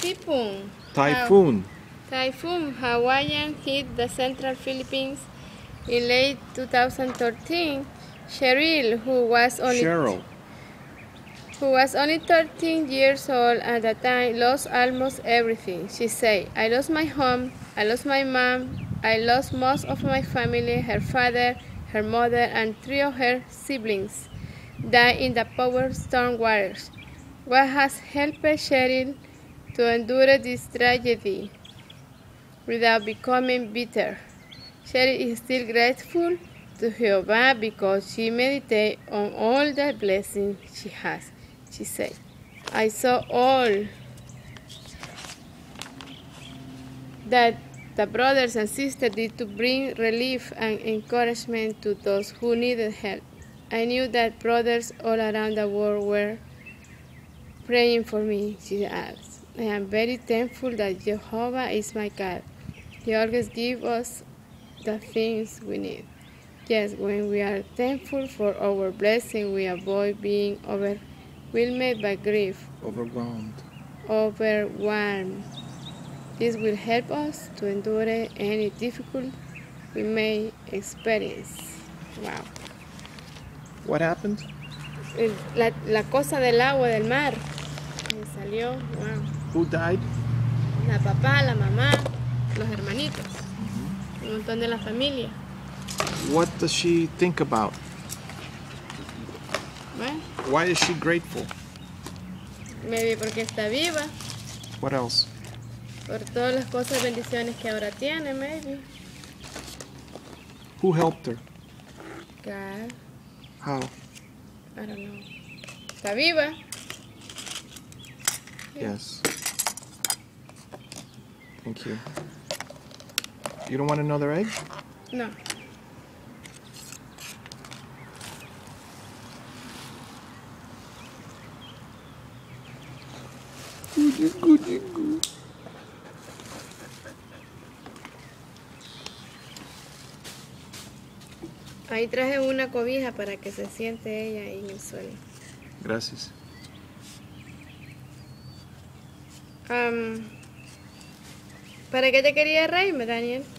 typhoon. Typhoon. Typhoon Haiyan hit the central Philippines in late 2013. Cheryl, who was only Cheryl. who was only 13 years old at the time, lost almost everything. She said, I lost my home, I lost my mom, I lost most of my family, her father, her mother, and three of her siblings died in the power storm waters. What has helped Cheryl to endure this tragedy without becoming bitter? Cheryl is still grateful to Jehovah because she meditates on all the blessings she has. She said, I saw all that the brothers and sisters did to bring relief and encouragement to those who needed help. I knew that brothers all around the world were praying for me, she adds. I am very thankful that Jehovah is my God. He always gives us the things we need. Yes, when we are thankful for our blessing, we avoid being overwhelmed by grief, Overwhelmed. overwhelmed. This will help us to endure any difficulty we may experience. Wow. What happened? La, la cosa del agua, del mar, me salió, wow. Who died? La papá, la mamá, los hermanitos, un montón de la familia. What does she think about? Bueno, Why is she grateful? maybe porque está viva, What else? por todas las cosas, bendiciones que ahora tiene, maybe. Who helped her? God, How? I don't know. Está viva. Yes. Thank you. You don't want another egg? No. Ahí traje una cobija para que se siente ella ahí en el suelo. Gracias. Am, ¿Para qué te quería reírme, Daniel?